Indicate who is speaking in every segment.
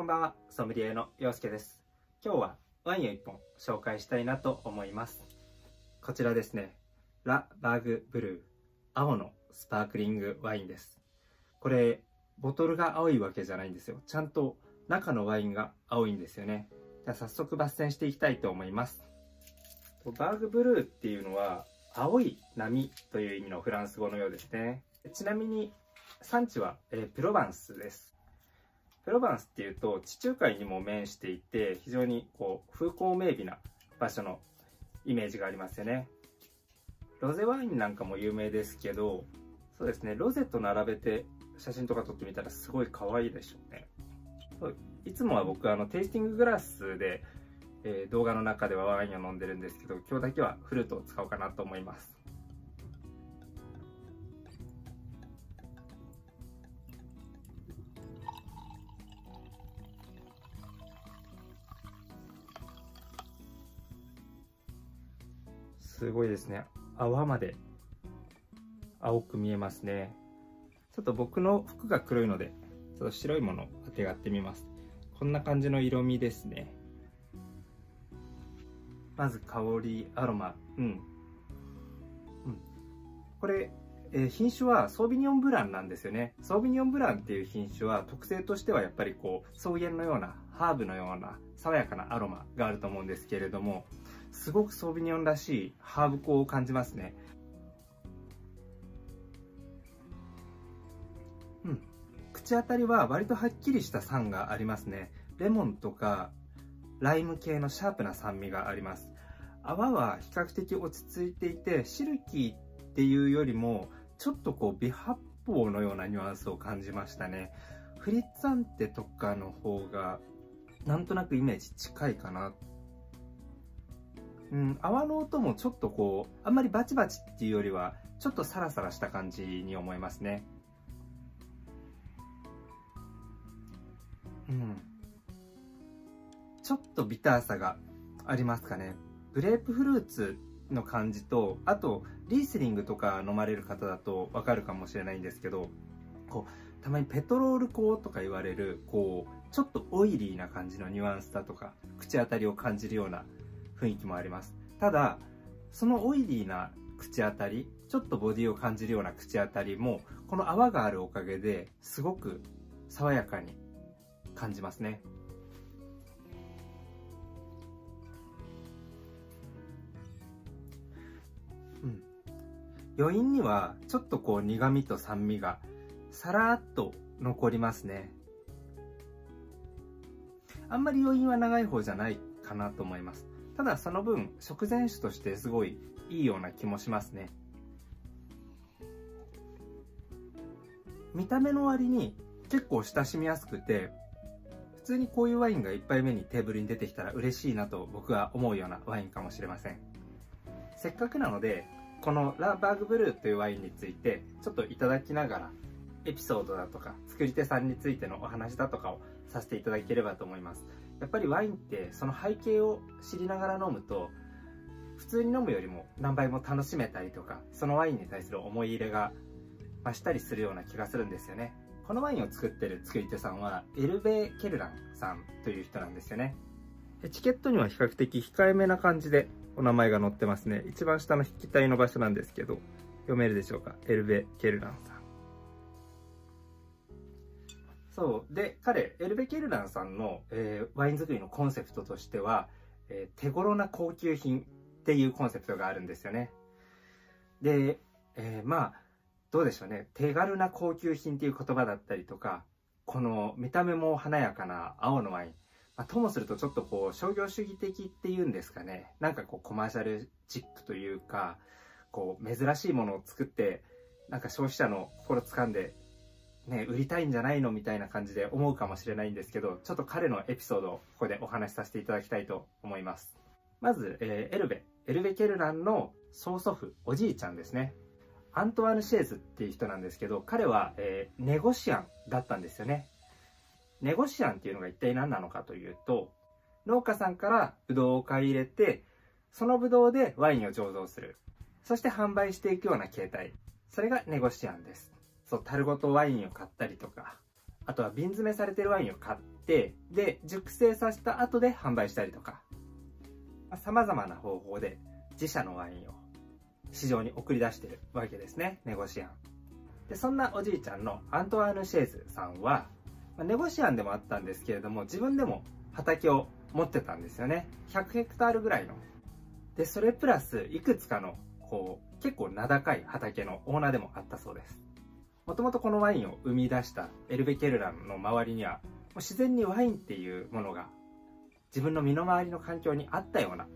Speaker 1: こんばんは、ソムリエの陽介です。今日はワインを1本紹介したいなと思います。こちらですね、ラ・バーグ・ブルー、青のスパークリングワインです。これ、ボトルが青いわけじゃないんですよ。ちゃんと中のワインが青いんですよね。じゃあ早速抜栓していきたいと思います。バーグブルーっていうのは、青い波という意味のフランス語のようですね。ちなみに産地は、えー、プロバンスです。プロバンスっていうと地中海にも面していて非常にこう風光明媚な場所のイメージがありますよね。ロゼワインなんかも有名ですけどそうですねロゼと並べて写真とか撮ってみたらすごい可愛いでしょうね。いつもは僕あのテイスティンググラスで、えー、動画の中ではワインを飲んでるんですけど今日だけはフルートを使おうかなと思います。すごいですね。泡まで青く見えますね。ちょっと僕の服が黒いので、ちょっと白いものをあてがってみます。こんな感じの色味ですね。まず香り、アロマ、うん。うん、これ、えー、品種はソービニオンブランなんですよね。ソービニオンブランっていう品種は特性としてはやっぱりこう草原のようなハーブのような爽やかなアロマがあると思うんですけれども、すごくソービニオンらしいハーブ香を感じますね。うん。口当たりは割とはっきりした酸がありますね。レモンとかライム系のシャープな酸味があります。泡は比較的落ち着いていて、シルキーっていうよりも、ちょっとこう微発泡のようなニュアンスを感じましたね。フリッツアンテとかの方が、なんとなくイメージ近いかなうん、泡の音もちょっとこう、あんまりバチバチっていうよりは、ちょっとサラサラした感じに思いますね。うん。ちょっとビターさがありますかね。グレープフルーツの感じと、あと、リースリングとか飲まれる方だとわかるかもしれないんですけど、こう、たまにペトロール香とか言われる、こう、ちょっとオイリーな感じのニュアンスだとか、口当たりを感じるような雰囲気もあります。ただ、そのオイリーな口当たり、ちょっとボディを感じるような口当たりも、この泡があるおかげですごく爽やかに感じますね。うん。余韻にはちょっとこう苦味と酸味がさらっと残りますね。あんまり余韻は長い方じゃないかなと思います。ただその分食前酒としてすごいいいような気もしますね。見た目の割に結構親しみやすくて普通にこういうワインが1杯目にテーブルに出てきたら嬉しいなと僕は思うようなワインかもしれません。せっかくなのでこのラ・バーグブルーというワインについてちょっといただきながらエピソードだとか作り手さんについてのお話だとかをさせていただければと思います。やっぱりワインってその背景を知りながら飲むと普通に飲むよりも何倍も楽しめたりとかそのワインに対する思い入れが増したりするような気がするんですよね。このワインを作ってる作り手さんはエルベ・ケルランさんという人なんですよね。エチケットには比較的控えめな感じでお名前が載ってますね。一番下の筆記体の場所なんですけど読めるでしょうか？エルベ・ケルランさん。そう。で、彼、エルベ・ケルランさんの、えー、ワイン作りのコンセプトとしては、えー、手頃な高級品っていうコンセプトがあるんですよね。で、えー、まあ、どうでしょうね。手軽な高級品っていう言葉だったりとか、この見た目も華やかな青のワイン。まあ、ともするとちょっとこう商業主義的っていうんですかね。なんかこうコマーシャルチックというか、こう珍しいものを作って、なんか消費者の心掴んでね、売りたいんじゃないのみたいな感じで思うかもしれないんですけど、ちょっと彼のエピソードをここでお話しさせていただきたいと思います。まず、えー、エルベ、エルベ・ケルランの曽祖父、おじいちゃんですね。アントワーヌ・シェーズっていう人なんですけど、彼は、えー、ネゴシアンだったんですよね。ネゴシアンっていうのが一体何なのかというと、農家さんからブドウを買い入れて、そのブドウでワインを醸造する。そして販売していくような形態。それがネゴシアンです。そう、樽ごとワインを買ったりとか、あとは瓶詰めされてるワインを買ってで熟成させた後で販売したりとかさまざ、まな方法で自社のワインを市場に送り出してるわけですねネゴシアン。でそんなおじいちゃんのアントワーヌ・シェーズさんは、まあ、ネゴシアンでもあったんですけれども自分でも畑を持ってたんですよね。100ヘクタールぐらいの。でそれプラスいくつかのこう結構名高い畑のオーナーでもあったそうです。もともとこのワインを生み出したエルベ・ケルランの周りには自然にワインっていうものが自分の身の回りの環境にあったような。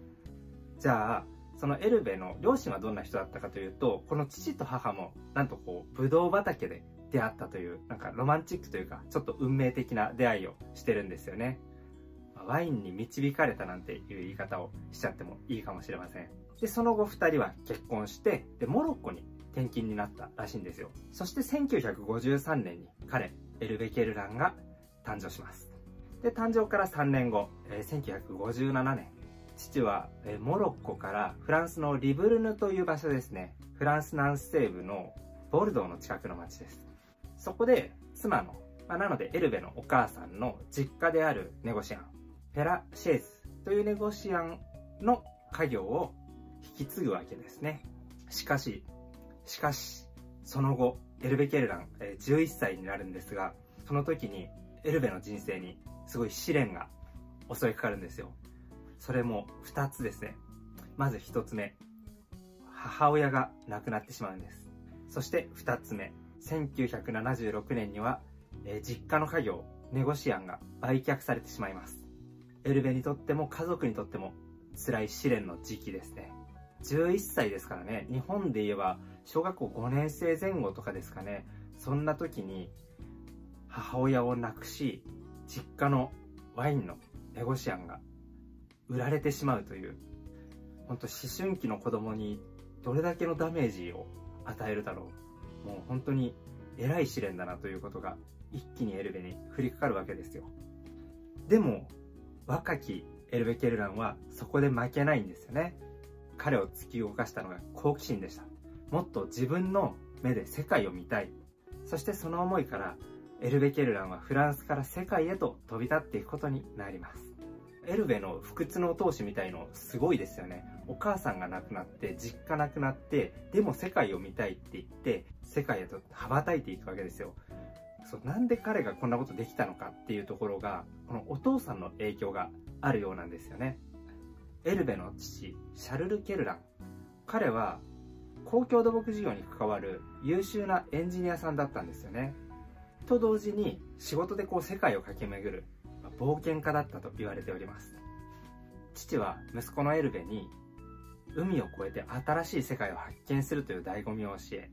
Speaker 1: じゃあそのエルベの両親はどんな人だったかというとこの父と母もなんとこうブドウ畑で出会ったというなんかロマンチックというかちょっと運命的な出会いをしてるんですよね。ワインに導かれたなんていう言い方をしちゃってもいいかもしれません。でその後2人は結婚してでモロッコに転勤になったらしいんですよ。そして1953年に彼エルベケルランが誕生します。で誕生から3年後、えー、1957年父は、えー、モロッコからフランスのリブルヌという場所ですね。フランス南西部のボルドーの近くの町です。そこで妻の、まあ、なのでエルベのお母さんの実家であるネゴシアンペラ・シェーズというネゴシアンの家業を引き継ぐわけですね。しかししかしその後エルベ・ケルラン、えー、11歳になるんですがその時にエルベの人生にすごい試練が襲いかかるんですよ。それも2つですね。まず1つ目母親が亡くなってしまうんです。そして2つ目1976年には、実家の家業ネゴシアンが売却されてしまいます。エルベにとっても家族にとっても辛い試練の時期ですね。11歳ですからね。日本で言えば小学校5年生前後とかですかね。そんな時に母親を亡くし実家のワインのネゴシアンが売られてしまうという本当思春期の子供にどれだけのダメージを与えるだろう。もう本当に偉い試練だなということが一気にエルベに降りかかるわけですよ。でも若きエルベ・ケルランはそこで負けないんですよね。彼を突き動かしたのが好奇心でした。もっと自分の目で世界を見たい。そしてその思いからエルベ・ケルランはフランスから世界へと飛び立っていくことになります。エルベの不屈の闘志みたいのすごいですよね。お母さんが亡くなって実家亡くなってでも世界を見たいって言って世界へと羽ばたいていくわけですよ。そうなんで彼がこんなことできたのかっていうところがこのお父さんの影響があるようなんですよね。エルベの父シャルル・ケルラン。彼は公共土木事業に関わる優秀なエンジニアさんだったんですよね。と同時に仕事でこう世界を駆け巡る冒険家だったと言われております。父は息子のエルベに海を越えて新しい世界を発見するという醍醐味を教え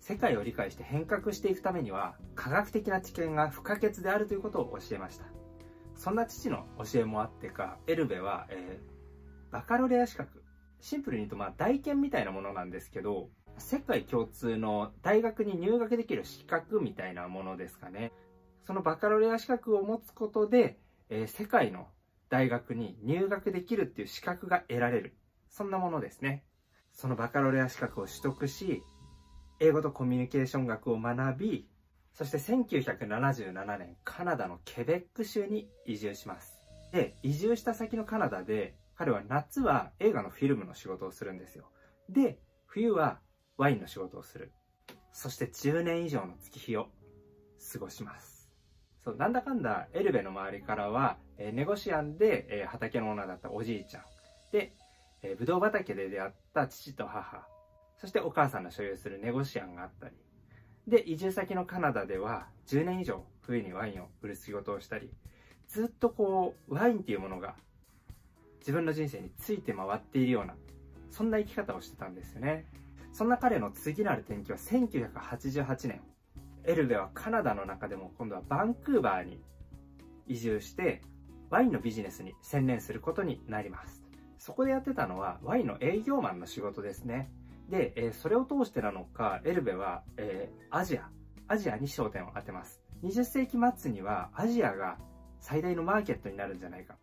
Speaker 1: 世界を理解して変革していくためには科学的な知見が不可欠であるということを教えました。そんな父の教えもあってかエルベは、えー、バカロレア資格シンプルに言うとまあ大研みたいなものなんですけど世界共通の大学に入学できる資格みたいなものですかね。そのバカロレア資格を持つことで、えー、世界の大学に入学できるっていう資格が得られる。そんなものですね。そのバカロレア資格を取得し英語とコミュニケーション学を学び、そして1977年、カナダのケベック州に移住します。で、移住した先のカナダで、彼は夏は映画のフィルムの仕事をするんですよ。で、冬はワインの仕事をする。そして10年以上の月日を過ごします。そう、なんだかんだエルベの周りからは、えー、ネゴシアンで、えー、畑のオーナーだったおじいちゃん。で、えー、ブドウ畑で出会った父と母。そしてお母さんの所有するネゴシアンがあったり、で、移住先のカナダでは10年以上冬にワインを売る仕事をしたり、ずっとこう、ワインっていうものが自分の人生について回っているような、そんな生き方をしてたんですよね。そんな彼の次なる転機は1988年。エルベはカナダの中でも今度はバンクーバーに移住してワインのビジネスに専念することになります。そこでやってたのはワインの営業マンの仕事ですね。で、え、それを通してなのか、エルベは、えー、アジア、アジアに焦点を当てます。20世紀末にはアジアが最大のマーケットになるんじゃないか。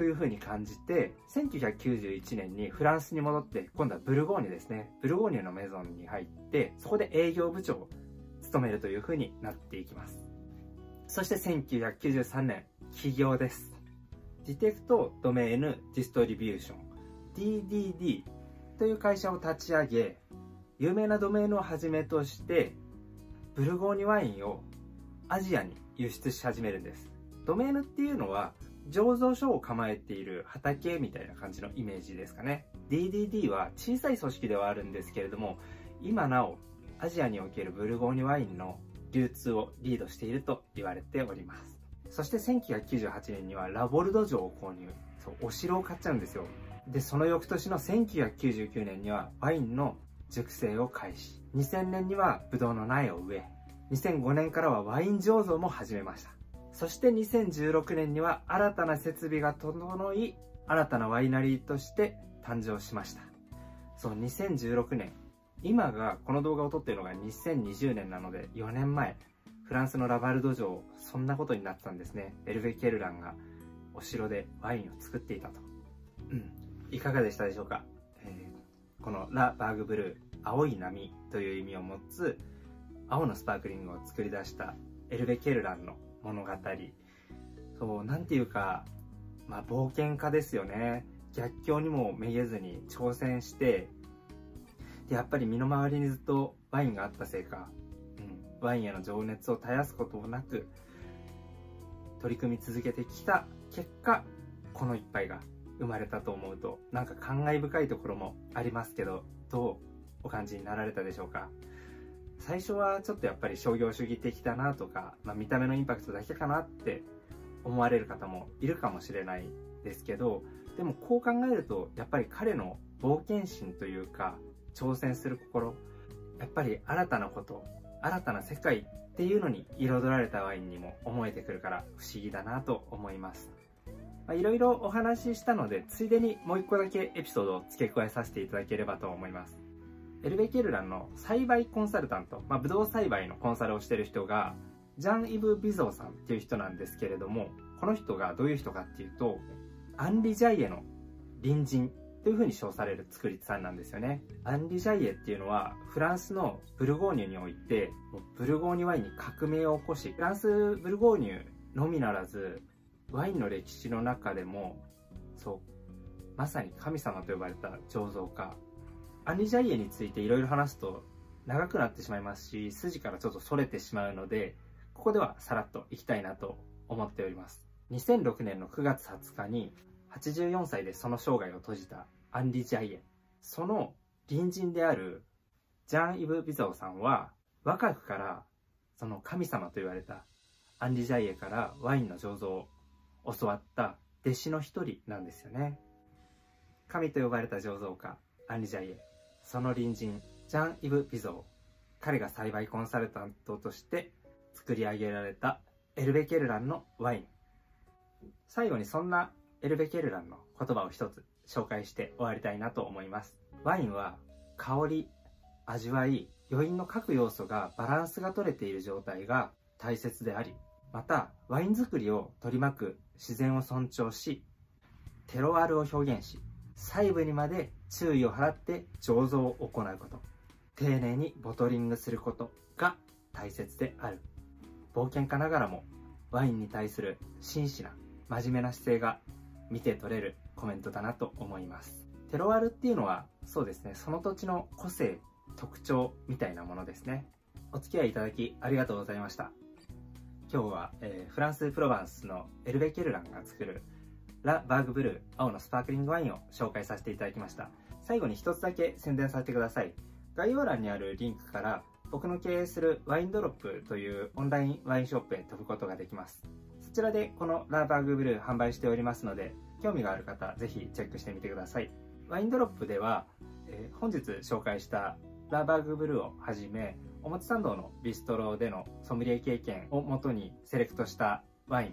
Speaker 1: というふうに感じて、1991年にフランスに戻って、今度はブルゴーニュですね。ブルゴーニュのメゾンに入って、そこで営業部長を務めるというふうになっていきます。そして1993年、起業です。ディテクトドメイヌディストリビューション DDD という会社を立ち上げ、有名なドメインをはじめとして、ブルゴーニュワインをアジアに輸出し始めるんです。ドメインっていうのは醸造所を構えている畑みたいな感じのイメージですかね。DDD は小さい組織ではあるんですけれども、今なおアジアにおけるブルゴーニュワインの流通をリードしていると言われております。そして1998年にはラボルド城を購入。そう、お城を買っちゃうんですよ。で、その翌年の1999年にはワインの熟成を開始。2000年にはブドウの苗を植え。2005年からはワイン醸造も始めました。そして2016年には新たな設備が整い、新たなワイナリーとして誕生しました。そう、2016年。今が、この動画を撮っているのが2020年なので4年前。フランスのラバルド城、そんなことになってたんですね。エルベ・ケルランがお城でワインを作っていたと。うん。いかがでしたでしょうか、えー、このラ・バーグブルー、青い波という意味を持つ青のスパークリングを作り出したエルベ・ケルランの物語。そう、なんていうか、まあ冒険家ですよね。逆境にもめげずに挑戦して、で、やっぱり身の回りにずっとワインがあったせいか、うん、ワインへの情熱を絶やすこともなく、取り組み続けてきた結果、この一杯が生まれたと思うと、なんか感慨深いところもありますけど、どうお感じになられたでしょうか？最初はちょっとやっぱり商業主義的だなとか、まあ、見た目のインパクトだけかなって思われる方もいるかもしれないですけど、でもこう考えると、やっぱり彼の冒険心というか、挑戦する心、やっぱり新たなこと、新たな世界っていうのに彩られたワインにも思えてくるから不思議だなと思います。いろいろお話ししたので、ついでにもう一個だけエピソードを付け加えさせていただければと思います。エルベ・ケルランの栽培コンサルタント、まあ、ブドウ栽培のコンサルをしてる人が、ジャン・イブ・ビゾーさんっていう人なんですけれども、この人がどういう人かっていうと、アンリ・ジャイエの隣人というふうに称される作り手さんなんですよね。アンリ・ジャイエっていうのは、フランスのブルゴーニュにおいて、ブルゴーニュワインに革命を起こし、フランスブルゴーニュのみならず、ワインの歴史の中でも、そう、まさに神様と呼ばれた醸造家。アンリ・ジャイエについていろいろ話すと長くなってしまいますし、筋からちょっと逸れてしまうので、ここではさらっといきたいなと思っております。2006年の9月20日に、84歳でその生涯を閉じたアンリ・ジャイエ。その隣人であるジャン・イブ・ビザオさんは、若くからその神様と言われたアンリ・ジャイエからワインの醸造を教わった弟子の一人なんですよね。神と呼ばれた醸造家、アンリ・ジャイエ。その隣人、ジャン・イブ・ビゾー。彼が栽培コンサルタントとして作り上げられたエルベケルランのワイン。最後にそんなエルベケルランの言葉を一つ紹介して終わりたいなと思います。ワインは香り、味わい、余韻の各要素がバランスが取れている状態が大切であり、またワイン作りを取り巻く自然を尊重し、テロワールを表現し、細部にまで注意を払って醸造を行うこと、丁寧にボトリングすることが大切である。冒険家ながらもワインに対する真摯な真面目な姿勢が見て取れるコメントだなと思います。テロワールっていうのはそうですね、その土地の個性、特徴みたいなものですね。お付き合いいただきありがとうございました。今日は、えー、フランス・プロバンスのエルベ・ケルランが作るラ・バーグブルー青のスパークリングワインを紹介させていただきました。最後に一つだけ宣伝させてください。概要欄にあるリンクから僕の経営するワインドロップというオンラインワインショップへ飛ぶことができます。そちらでこのラー・バーグブルー販売しておりますので、興味がある方、ぜひチェックしてみてください。ワインドロップでは、えー、本日紹介したラー・バーグブルーをはじめ、表参道のビストロでのソムリエ経験をもとにセレクトしたワイ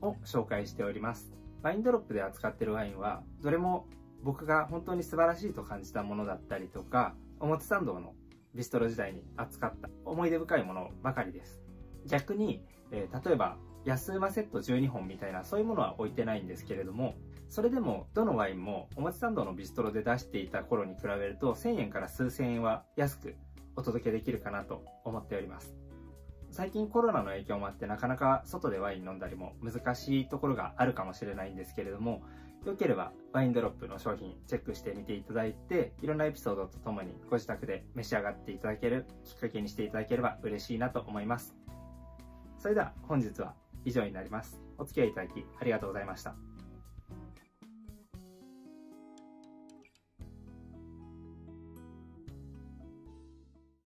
Speaker 1: ンを紹介しております。ワインドロップで扱ってるワインは、どれも僕が本当に素晴らしいと感じたものだったりとか、表参道のビストロ時代に扱った思い出深いものばかりです。逆に、えー、例えば安馬セット12本みたいなそういうものは置いてないんですけれども、それでもどのワインも表参道のビストロで出していた頃に比べると1000円から数千円は安くお届けできるかなと思っております。最近コロナの影響もあってなかなか外でワイン飲んだりも難しいところがあるかもしれないんですけれども、よければワインドロップの商品チェックしてみていただいて、いろんなエピソードとともにご自宅で召し上がっていただけるきっかけにしていただければ嬉しいなと思います。それでは本日は以上になります。お付き合いいただきありがとうございました。